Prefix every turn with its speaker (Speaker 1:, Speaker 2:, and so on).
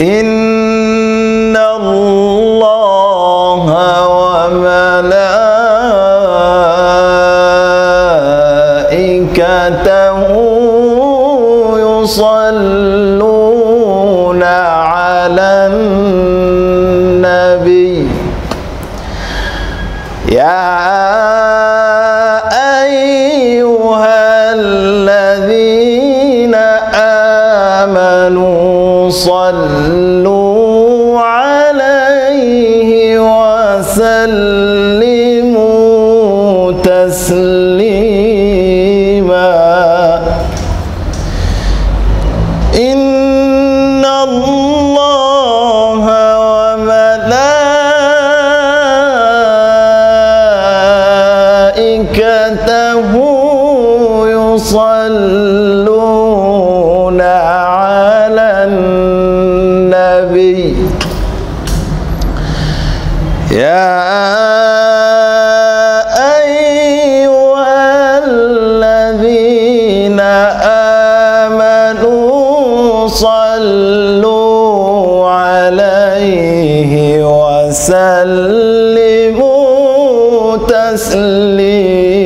Speaker 1: إن الله وملائكته يصلون على النبي يا أيها الذين آمنوا صلوا عليه وسلموا تسليما. إن الله وملائكته يصلون يا أيها الذين آمنوا صلوا عليه وسلموا تسليما.